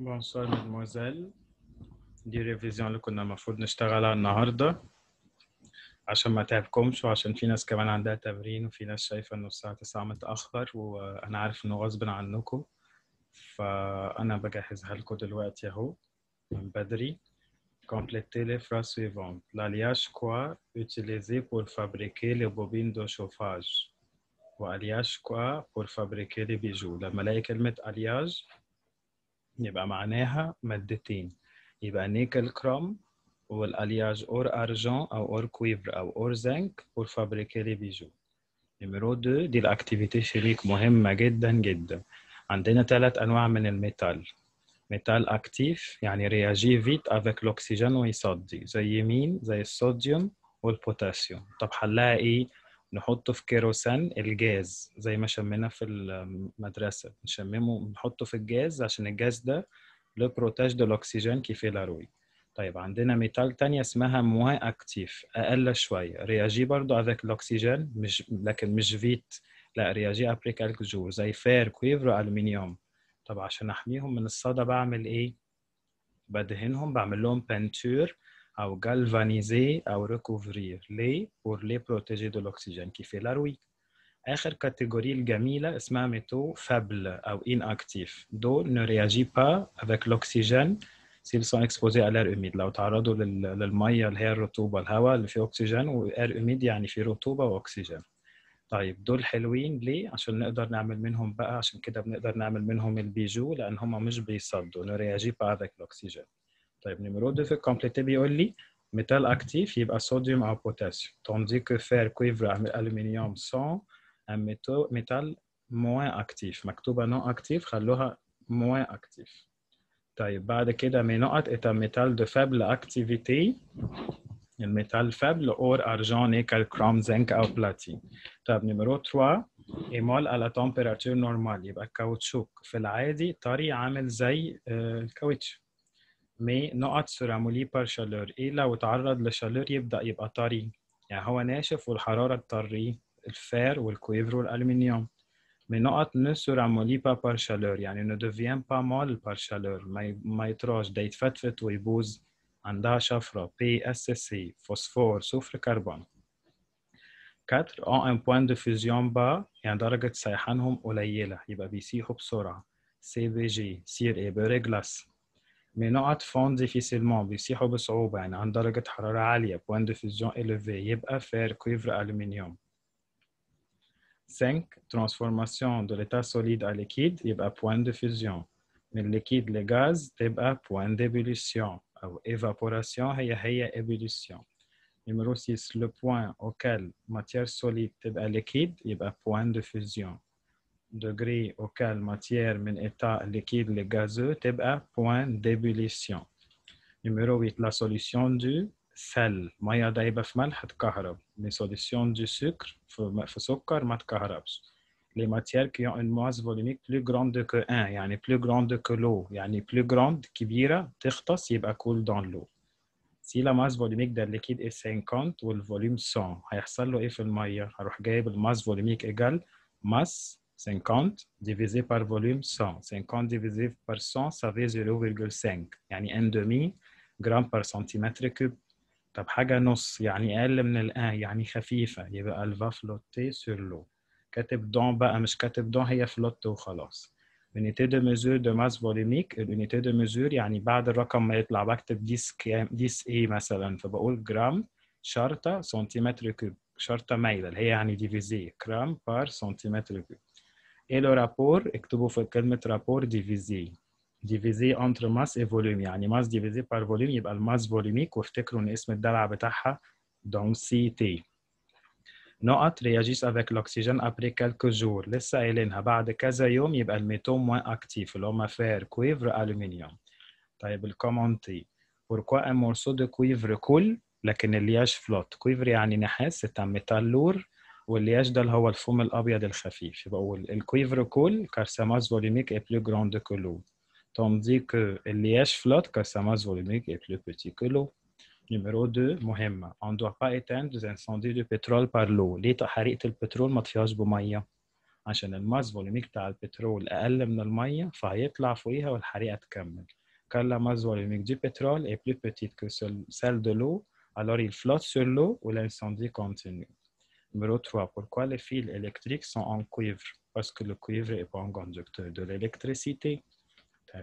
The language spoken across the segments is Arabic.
Bonsoir mesdemoiselles دي révision اللي كنا المفروض نشتغلها النهاردة عشان ما تعبكمش وعشان في ناس كمان عندها تمرين وفي ناس شايفة انه الساعة تسعة متأخر وأنا عارف انه غصب عنكم فأنا بجهزها لكم دلوقتي أهو من بدري Complétez les phrases suivantes. L'alliage quoi utilisé pour fabriquer les bobines de chauffage? L'alliage quoi pour fabriquer les bijoux? لما الاقي كلمة alliage يبقى معناها مادتين. يبقى nickel chrome وال alliage or argent أو or cuivre أو or zinc fabriquer les bijoux numéro 2 دي ال activité chimique مهمة جدا جدا. عندنا ثلاث أنواع من ال métal. métal actif يعني réagit vite avec l'oxygène ويصدي زي مين زي الصوديوم والبوتاسيوم. طب حلها إيه؟ نحطه في كيروسين الجاز زي ما شمينا في المدرسة. نشممه نحطه في الجاز عشان الجاز ده le protège de l'oxygène qui fait la rouille طيب عندنا métal تانية اسمها moins actif أقل شوية. réagit برضو avec l'oxygène مش لكن مش vite. لا réagit après quelques زي fer cuivre aluminium طب عشان أحميهم من الصدى بعمل إيه؟ بدهنهم بعمل لهم peinture أو galvaniser أو recouvrir ليه les protéger de l'oxygène qui fait la rouille. اخر catégorie الجميله اسمها métaux faibles أو inactif. دول ne réagit pas avec l'oxygène s'ils sont exposés à l'air humide. لو تعرضوا لل... للميه اللي هي الرطوبه الهواء اللي فيه اكسجين و air humide يعني فيه رطوبه واكسجين طيب دول حلوين ليه؟ عشان نقدر نعمل منهم بقى عشان كده بنقدر نعمل منهم ال bijoux لأن هم مش بيصدوا réagit pas avec l'oxygène. طيب numéro 2 في ال complétez بيقول لي métal actif يبقى صوديوم أو بوتاسيوم tandis que fer cuivre aluminium sont un métal moins actif مكتوبة non actif خلوها moins actif. طيب بعد كده mais نقط est un métal de faible activité ال métal faible or argent nickel chrome zinc أو platine. طيب numéro 3 est molle à la température normale يبقى الكاوتشوك في العادي طري عامل زي الكاوتش. mais نقط se ramollit par chaleur. إيه لو تعرض ل chaleur يبدأ يبقى طري. يعني هو ناشف والحرارة تطريه ال fer وال cuivre وال aluminium مي نقط ne سورامولي با بار شالور. يعني ne devient pas molle par chaleur ما يطراش. ده يتفتفت ويبوظ. عندها شفرة. بي اس سي فوسفور. صفر كربون. 4 ont un point de fusion bas يعني درجة سيحانهم قليلة. يبقى بيسيحوا بسرعة. سي في جي سير إيه؟ بريجلاس مي نقط فون ديفيسيلمون بيسيحوا بصعوبة يعني عند درجة حرارة عالية بوان دو فيزيون إليفي يبقى فير كويفر ألومنيوم 5 transformation de l'état solide à liquide يبقى point de fusion من liquide لغاز تبقى point d'ébullition أو évaporation هي هي ébullition numéro 6 le point auquel matière solide تبقى liquide يبقى point de fusion degré auquel matière من état liquide le gazeux تبقى point d'ébullition. Numéro 8, la solution du sel. مية دايبة في ملح تكهرب. Les solutions du sucre في سكر ما تكهربش. Les matières qui ont une masse volumique plus grande que 1 يعني plus grande que l'eau يعني plus grande كبيرة تغطس يبقى cool dans l'eau. Si la masse volumique d'un liquide est 50 والvolume 100 هيحصل له ايه في المية؟ هروح جايب الماس volumique égale masse 50 divisé par volume 100. 50 divisé par 100, ça fait 0,5 يعني ان demi جرام par centimètre cube. طب حاجة نص يعني أقل من الآن يعني خفيفة يبقى الفا فلوتي sur l'eau. كاتب دون بقى مش كاتب دون هي فلوت وخلاص. unité de mesure de masse volumique الunité de mesure يعني بعد الرقم ما يطلع بكتب 10 كام 10 ايه مثلا فبقول جرام شرطة سنتيمتر كوب شرطة مايلة اللي هي يعني ديفيزي جرام بار سنتيمتر كوب. Et le rapport, اكتبوا في كلمة rapport divisé. divisé entre masse et volume يعني masse divisé par volume يبقى الماس فوليميك وافتكروا ان اسم الدلع بتاعها densité. نقط réagissent avec l'oxygène après quelques jours لسه قايلينها بعد كذا يوم يبقى الميتو موان اكتيف اللي هما فير كويفر الومنيوم. طيب الكومونتي pourquoi un morceau de cuivre coule لكن الياج فلوت كويفر يعني نحاس c'est un métal lourd واللي اجدل هو الفم الأبيض الخفيف. بقول الكويفر كول كارساماز فوليميك اي بلو جراند دو كولو tandis que l'huile flotte car sa masse volumique est plus petite que l'eau numéro 2 مهمه on doit pas éteindre l'incendie de pétrole par l'eau ليه حريقة البترول ما تفيهاش بمية؟ عشان ال masse volumique بتاع البترول أقل من المية فهيطلع فوقيها والحريقة تكمل. car la masse volumique de pétrole est plus petite que celle de l'eau alors il flotte sur l'eau ou l'incendie. Numéro 3. Pourquoi les fils électriques sont en cuivre Parce que le cuivre est bon conducteur de l'électricité.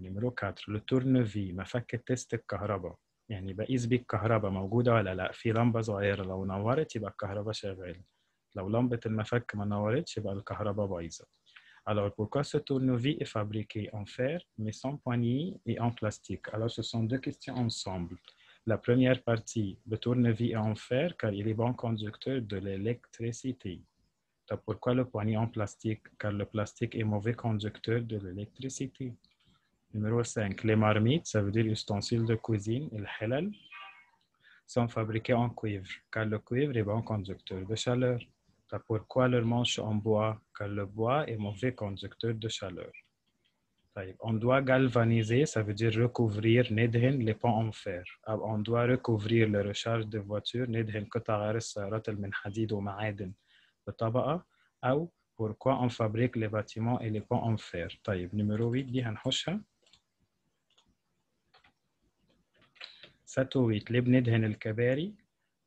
numéro 4. Le tournevis مفك تيست الكهرباء يعني بقيس بيه الكهرباء موجودة ولا لا في لمبة صغيرة لو نورت يبقى الكهرباء شغالة لو لمبة المفك ما نورتش يبقى الكهرباء بايظة Alors, pourquoi ce tournevis est fabriqué en fer, mais sans poignée et en plastique Alors, ce sont deux questions ensemble. La première partie, le tournevis est en fer car il est bon conducteur de l'électricité. Pourquoi le poignet en plastique? Car le plastique est mauvais conducteur de l'électricité. Numéro 5. Les marmites, ça veut dire ustensiles de cuisine, le halal, sont fabriqués en cuivre, car le cuivre est bon conducteur de chaleur. Pourquoi leur manche en bois? Car le bois est mauvais conducteur de chaleur. On doit galvaniser, ça veut dire recouvrir ندهن les ponts en fer. On doit recouvrir le recharge de voitures ندهن قطع غير السيارات من حديد ومعادن بطبقة أو pourquoi on fabrique les bâtiments et les ponts en fer. طيب numéro 8 دي هنحوشها 7 و 8 ليه بندهن الكباري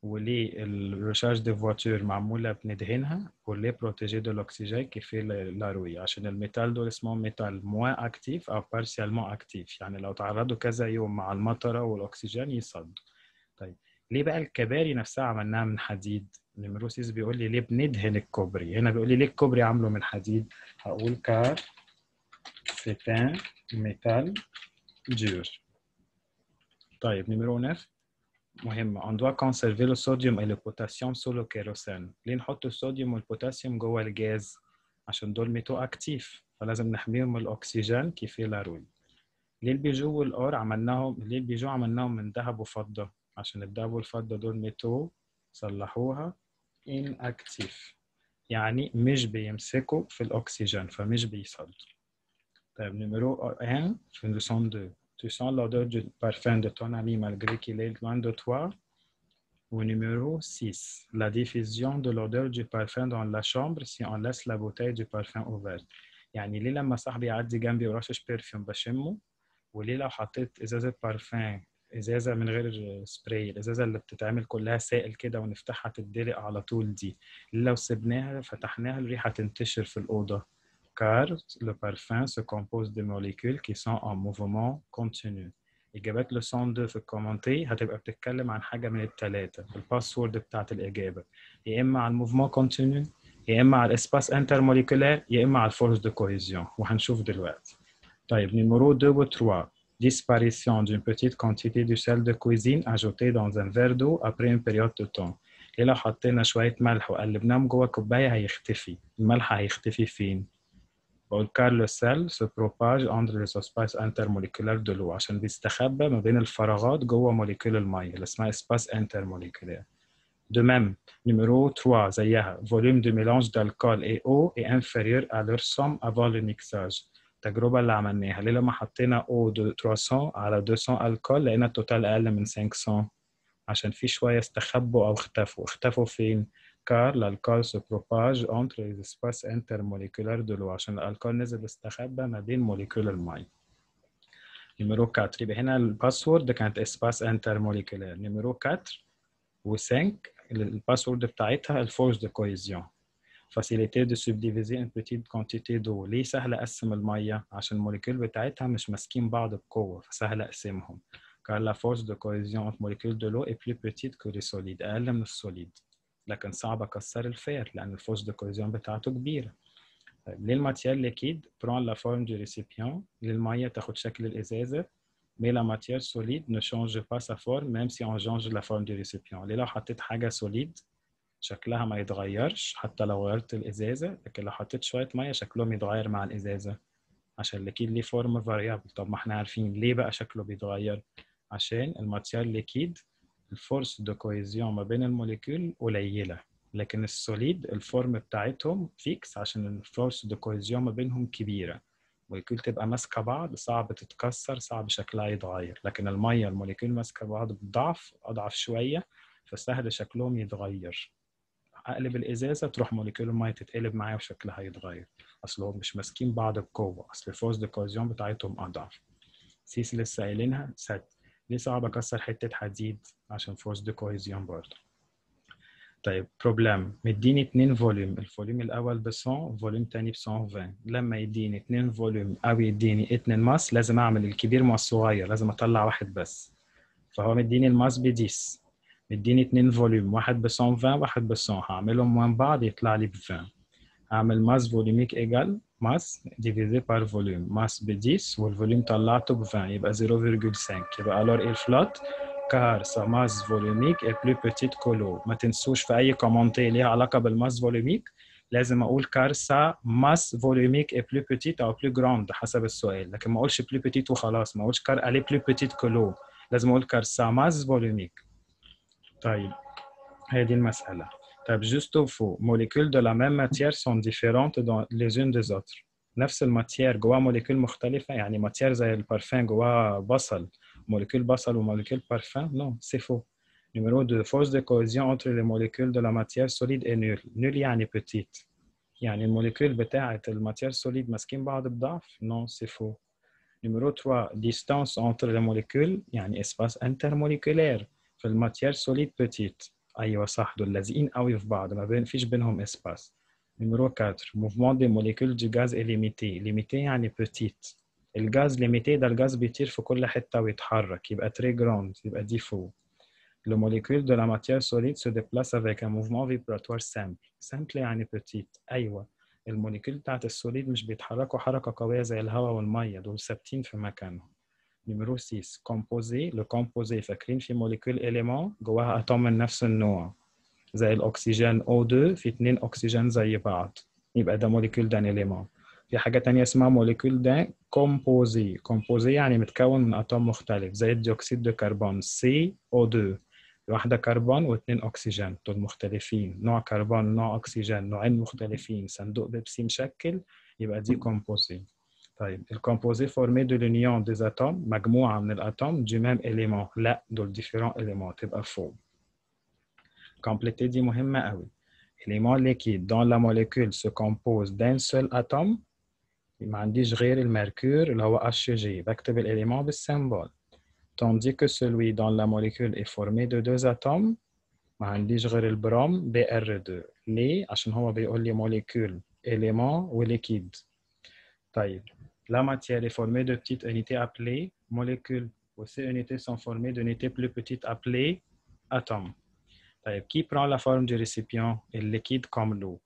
وليه الرشاج دي فواتور معمولة بندهنها وليه بروتيجي دو l'oxygène كيف لاروي عشان الميتال دول اسمهم ميتال موا اكتيف أو بارسيالمون اكتيف يعني لو تعرضوا كذا يوم مع المطرة والاكسجين يصدوا طيب ليه بقى الكباري نفسها عملناها من حديد؟ numéro 6 بيقول لي ليه بندهن الكوبري؟ هنا بيقول لي ليه الكوبري عامله من حديد؟ هقول car c'est un métal dur طيب numéro 9 مهمة on doit conserver le sodium et le potassium sous le kérosène. ليه نحط الصوديوم والبوتاسيوم جوه الجاز عشان دول métaux actifs فلازم نحميهم من الأكسجين كيف لاروي ليه البيجو والأور عملناهم ليه ال bijoux عملناهم من ذهب وفضة. عشان الذهب والفضة دول ميتو صلحوها. inactif. يعني مش بيمسكوا في الأكسجين فمش بيصدوا طيب نمرو 1 في leçon 2 Tu sens l'odeur du parfum de ton ami malgré qu'il est loin de toi. Au numéro 6, la diffusion de l'odeur du parfum dans la chambre si on laisse la bouteille du parfum ouverte. يعني ليه لما صاحبي يعدي جنبي ورشش برفيوم بشمه وليه لو حطيت ازازه بارفان ازازه من غير سبراي الازازه اللي بتتعمل كلها سائل كده ونفتحها تتدلق على طول دي لو سبناها فتحناها الريحه تنتشر في الاوضه car le parfum se compose de molécules qui sont en mouvement continu. إجابات لسون 2 في الكومنتي هتبقى بتتكلم عن حاجة من التلاتة الباسورد بتاعت الإجابة يا إما على الموفمون كونتينيو يا إما على الإسباس انترموليكولار يا إما على الفورس دو كوهيزيون وهنشوف دلوقتي طيب numéro 2 و 3 disparition d'une petite quantité du sel de cuisine ajouté dans un verre d'eau après une période de temps إيه لو حطينا شوية ملح وقلبناهم جوه كوباية هيختفي الملح هيختفي فين؟ car le sel se propage entre les espaces intermoléculaires de l'eau عشان بيستخبى ما بين الفراغات جوه موليكول المية اللي اسمها espace intermoléculaire. De même, numéro 3 زيها volume de mélange d'alcool et eau est inférieur à leur somme avant le mixage. التجربة اللي عملناها ليه لما حطينا de 300 على 200 alcool لقينا ال total أقل من 500 عشان في شوية استخبوا أو اختفوا اختفوا فين؟ car l'alcool se propage entre les espaces intermoléculaires de l'eau عشان الالكول نزل استخبى ما بين موليكول المي نيميرو 4 يبقى هنا الباسورد كانت اسباس انترموليكولار نيميرو 4 و5 الباسورد بتاعتها الفورس دو كويزيون facilité de subdiviser une petite quantité d'eau ليه سهل اقسم الميه عشان الموليكول بتاعتها مش ماسكين بعض بقوه فسهل اقسمهم car la force de cohésion entre molécules de l'eau est plus petite que les solides اقل من السوليد لكن صعب أكسر ال fer لأن ال force de cohésion بتاعته كبيرة. طيب ليه ال matière liquide prend la forme du récipient ليه الميه تاخد شكل الإزازة. Mais la matière solide ne change pas sa forme même si on change la forme du récipient. ليه لو حطيت حاجة solide شكلها ما يتغيرش حتى لو غيرت الإزازة لكن لو حطيت شوية مية شكلهم يتغير مع الإزازة. عشان ال liquide ليه forme variable طب ما إحنا عارفين ليه بقى شكله بيتغير؟ عشان ال matière liquide ال force de cohésion ما بين ال molécules قليلة لكن ال solide ال forme بتاعتهم fixe عشان ال force de cohésion ما بينهم كبيرة. ال molécules تبقى ماسكة بعض صعب تتكسر صعب شكلها يتغير لكن المية ال molécules ماسكة بعض بضعف أضعف شوية فسهل شكلهم يتغير. أقلب الإزازة تروح molécules المية تتقلب معايا وشكلها يتغير. اصل هم مش ماسكين بعض بقوة أصل ال force de cohésion بتاعتهم أضعف. six لسه قايلينها ليه صعب أكسر حتة حديد عشان force de cohésion برضه؟ طيب problème مديني اتنين volume ال volume الأول ب 100 volume تاني ب 120 لما يديني اتنين volume أو يديني اتنين masse لازم أعمل الكبير مع الصغير. لازم أطلع واحد بس. فهو مديني ال masse ب 10 مديني اتنين volume واحد ب 120 واحد ب 100 هعملهم من بعض يطلع لي ب 20 اعمل masse volumique égale masse divisée par volume masse ب 10 وال volume طلعته ب 20 يبقى 0.5 يبقى alors elle flotte car sa masse volumique est plus petite que l'eau. ما تنسوش في اي commentez ليها علاقه بال masse volumique لازم أقول sa masse volumique est plus petite أو plus grande حسب السؤال لكن ما اقولش plus petite وخلاص ما اقولش est plus petite que l'eau. لازم أقول sa masse volumique. طيب دي المساله طيب juste au faux molécules de la même matière sont différentes dans les unes des autres نفس الماتير جواها موليكول مختلفه يعني ماتير زي البارفان جواها بصل molécules basales ou molécules parfums Non, c'est faux. Numéro 2, force de cohésion entre les molécules de la matière solide est nulle. Nulle يعني petite. يعني الموليكول بتاعة الماتير solide ماسكين بعض بضعف؟ Non, c'est faux. Numéro 3, distance entre les molécules يعني espace intermoléculaire في الماتير solide petite. أيوة صح دول لازقين قوي في بعض ما بين فيش بينهم espace. Numéro 4, mouvement des molécules du gaz est limité. Limité يعني petite. الجاز ليميتي ده الجاز بيطير في كل حتة ويتحرك يبقى تري جراند يبقى دي فو Le molécule de la matière solide se déplace avec un mouvement vibratoire simple. Simple يعني petite. أيوة. ال molécules بتاعت ال solide مش بيتحركوا حركة قوية زي الهواء والمية دول ثابتين في مكانهم. numéro 6 composé le composé فاكرين في molécule élément جواها atomes من نفس النوع زي الأكسجين O2 في اتنين أكسجين زي بعض يبقى ده molécule d'élément. في حاجة تانية اسمها molécule de composé composé يعني متكون من atomes مختلف زي ال dioxyde de carbone CO2 واحدة كربون واثنين أكسجين دول مختلفين نوع كربون ونوع أكسجين نوعين مختلفين صندوق بيبسي مشكل يبقى دي كومبوزي طيب الكومبوزي فورمي دو لونيون ديز اتوم مجموعة من الأتوم دو ميم إليمون لا دول ديفيرون إليمون تبقى فوق كومبليتي دي مهمة قوي L'élément liquide dont la molécule se compose d'un seul atome ما عنديش غير المركور اللي هو HG بكتب الاليمون بالسيمبول tandis que celui dont la molécule est formée de deux atomes ما عنديش غير البروم BR2 ليه؟ عشان هو بيقول لي molécule élément وليكيد طيب la matière est formée de petites unités appelées molécules و ces unités sont formées d'unités plus petites appelées atomes طيب qui prend la forme du récipient الليكيد comme l'eau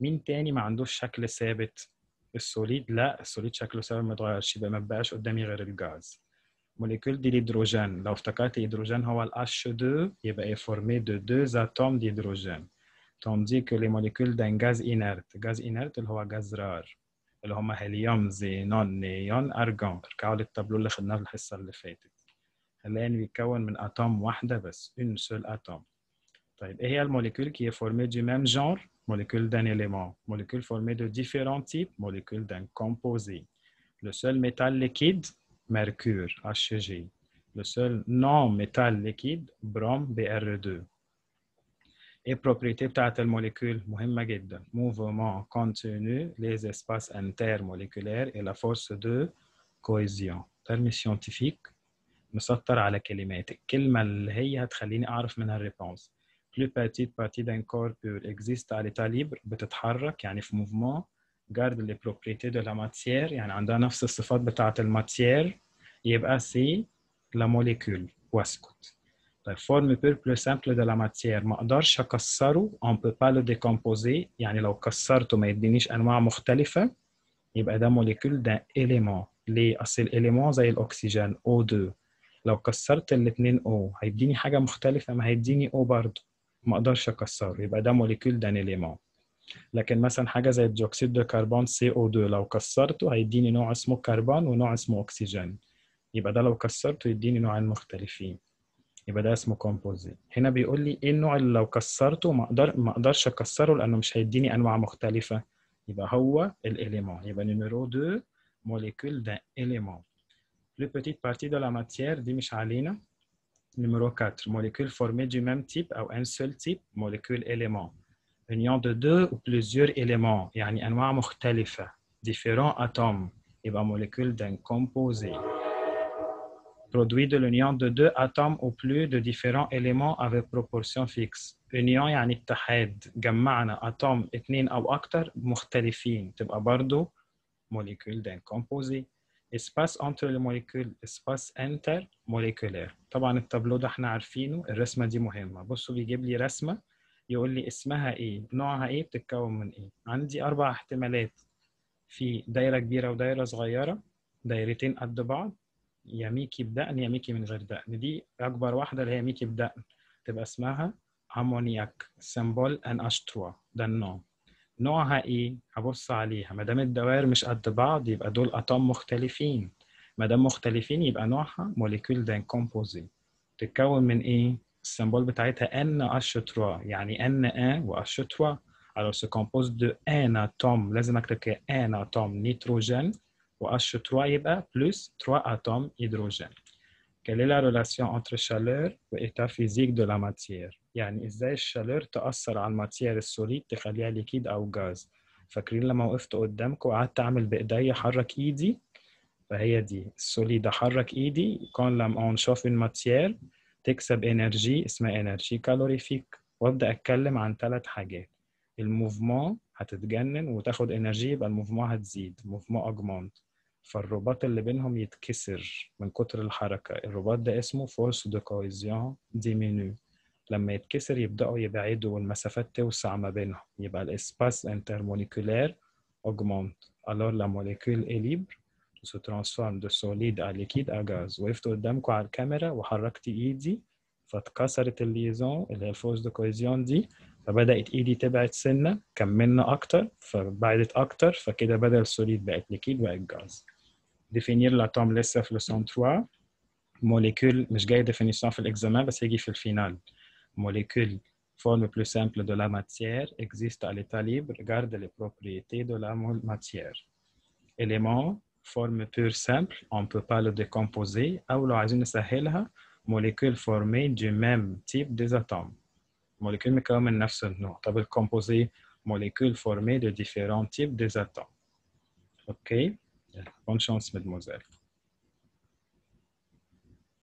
مين تاني ما عندوش شكل ثابت السوليد لا السوليد شكله ثابت ما اتغيرش يبقى ما بقاش قدامي غير الجاز موليكول دي الهيدروجين لو افتكرت الهيدروجين هو ال H2 يبقى est formé de deux atomes d'hydrogène tandis que les molécules d'un gaz inerte gaz inerte اللي هو جاز رار اللي هم هيليوم زينون نيون ارجون ارجعوا للتابلو اللي خدناه في الحصه اللي فاتت هنلاقي انه بيتكون من اتوم واحده بس une seule atome طيب ايه هي الموليكول qui est formée du même genre molécule d'un élément molécule formée de différents types molécule d'un composé le seul métal liquide mercure Hg le seul non métal liquide brome Br2 ايه propriété بتاعت الموليكول مهمة جدا mouvement continu les espaces intermoléculaires et la force de cohésion terme scientifique مسطر على كلمات الكلمة اللي هي هتخليني أعرف منها الريبونس plus petite partie d'un corps pur existe à l'état libre بتتحرك يعني في mouvement garde les propriétés de la matière يعني عندها نفس الصفات بتاعة الماتير يبقى سي la molécule واسكت pure plus simple de la matière ما أقدرش اكسره on peut pas le décomposer يعني لو كسرته ما يدينيش انواع مختلفة يبقى ده molécule d'élément. ليه؟ اصل ال élément زي الاكسجين O2 لو كسرت الاثنين O هيديني حاجة مختلفة ما هيديني O برضه ما أقدرش اكسره يبقى ده molécule d'élément لكن مثلا حاجة زي ال dioxyde de carbone CO2 لو كسرته هيديني نوع اسمه كربون ونوع اسمه اكسجين يبقى ده لو كسرته يديني نوعين مختلفين يبقى ده اسمه composé هنا بيقول لي إيه النوع اللي لو كسرته ما أقدر ما أقدرش أكسره لأنه مش هيديني أنواع مختلفة. يبقى هو ال élément. يبقى numéro 2 molécule d'élément. Plus petite partie de la matière دي مش علينا. Numéro 4, molécule formée du même type ou un seul type, molécule élément. union de deux ou plusieurs éléments. يعني أنواع مختلفة. Différents atomes. يبقى molécule d'un composé. produit de l'union de deux atomes ou plus de différents éléments avec proportion fixe union يعني اتحاد جمعنا اتوم اثنين او اكتر مختلفين تبقى برضو molécule d'un composé espace entre les molécules espace intermoléculaire طبعا التابلو ده احنا عارفينه الرسمه دي مهمه بصوا بيجيب لي رسمه يقول لي اسمها ايه نوعها ايه بتتكون من ايه عندي اربع احتمالات في دايره كبيره ودايره صغيره دايرتين قد بعض يا ميكي بدقن يا ميكي من غير دقن. دي أكبر واحدة اللي هي ميكي بدقن. تبقى اسمها ammoniac symbole NH 3 ده النوع. نوعها إيه؟ هبص عليها. ما دام الدوائر مش قد بعض يبقى دول atomes مختلفين. ما دام مختلفين يبقى نوعها molécule d'un composé تتكون من إيه؟ ال symbole بتاعتها NH 3 يعني N 1 و H 3 alors se compose de un atome لازم أكتب كده un atome نيتروجين. و H3 يبقى plus 3 atomes hydrogène. Quelle est la relation entre chaleur و état physique de la matière؟ يعني إزاي ال chaleur تأثر على ال matière ال solide تخليها liquide أو غاز؟ فاكرين لما وقفت قدامكم وقعدت أعمل بإيدي أحرك إيدي؟ فهي دي ال solide أحرك إيدي quand لما نشوف ال matière تكسب énergie اسمها énergie calorifique وأبدأ أتكلم عن ثلاث حاجات ال mouvement هتتجنن وتاخد énergie يبقى ال mouvement هتزيد mouvement augmente فالرباط اللي بينهم يتكسر من كتر الحركة. الرباط ده اسمه force de cohésion diminue لما يتكسر يبدأوا يبعدوا والمسافات توسع ما بينهم. يبقى ال espace intermoléculaire augmente. Alors la molécule est libre se transforme de solide à liquide à gaz. وقفت قدامكم على الكاميرا وحركت إيدي فاتكسرت ال liaison اللي هي ال force de cohésion دي. فبدأت ايدي تبعد سنة كملنا اكتر فبعدت اكتر فكده بدل السوليد بقت ليكيد بقت جاز définir l'atome لسه في leçon 3 molécule مش جاي définition في l'examen بس هيجي في الفينال molécule forme plus simple de la matière existe à l'état libre regarde les propriétés de la matière élément forme pure simple on ne peut pas le décomposer أو لو عايزين نسهلها molécule formée du même type des atomes molécule مكون من نفس النوع طب الكومبوزي molécule formée de différents types des atomes ok Bonne chance, mademoiselle.